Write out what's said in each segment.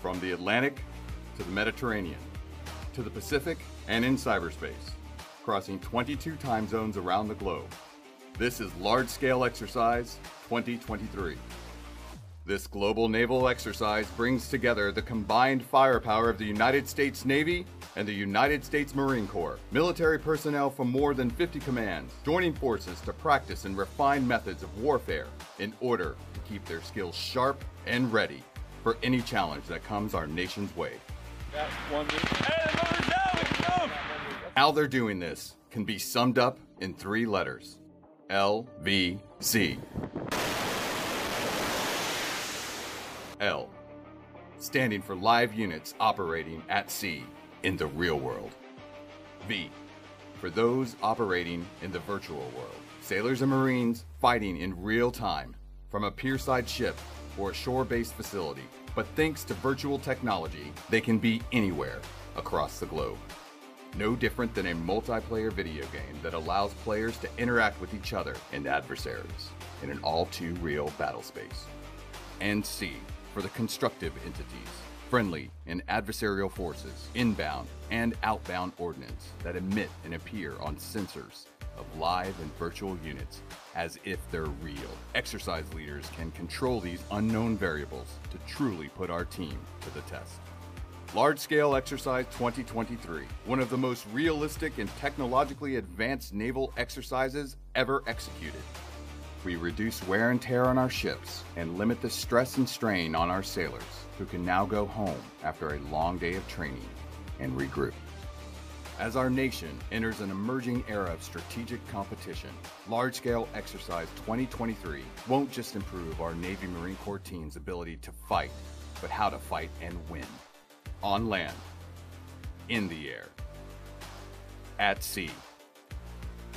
From the Atlantic to the Mediterranean, to the Pacific and in cyberspace, crossing 22 time zones around the globe. This is Large Scale Exercise 2023. This global naval exercise brings together the combined firepower of the United States Navy and the United States Marine Corps, military personnel from more than 50 commands, joining forces to practice and refine methods of warfare in order to keep their skills sharp and ready for any challenge that comes our nation's way. How they're doing this can be summed up in three letters LVC. L, standing for live units operating at sea in the real world. V, for those operating in the virtual world. Sailors and Marines fighting in real time from a pierside ship or a shore based facility. But thanks to virtual technology, they can be anywhere across the globe. No different than a multiplayer video game that allows players to interact with each other and adversaries in an all too real battle space. And C, for the constructive entities, friendly and adversarial forces, inbound and outbound ordnance that emit and appear on sensors of live and virtual units as if they're real. Exercise leaders can control these unknown variables to truly put our team to the test. Large Scale Exercise 2023, one of the most realistic and technologically advanced naval exercises ever executed. We reduce wear and tear on our ships and limit the stress and strain on our sailors, who can now go home after a long day of training and regroup. As our nation enters an emerging era of strategic competition, Large Scale Exercise 2023 won't just improve our Navy Marine Corps team's ability to fight, but how to fight and win. On land, in the air, at sea,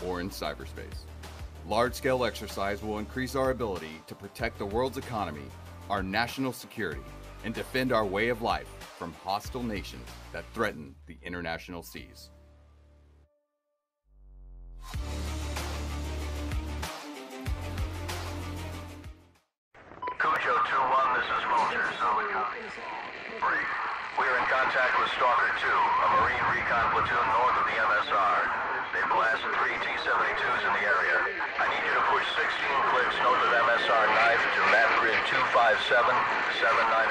or in cyberspace. Large scale exercise will increase our ability to protect the world's economy, our national security, and defend our way of life from hostile nations that threaten the international seas. Cujo 2-1, this is Vulture, Solid. Brief. We are in contact with Stalker 2, a Marine recon platoon north of the MSR. They blasted three T-72s in the area. I need you to push 16 clicks north of MSR knife to map grid 257, 79 or 8.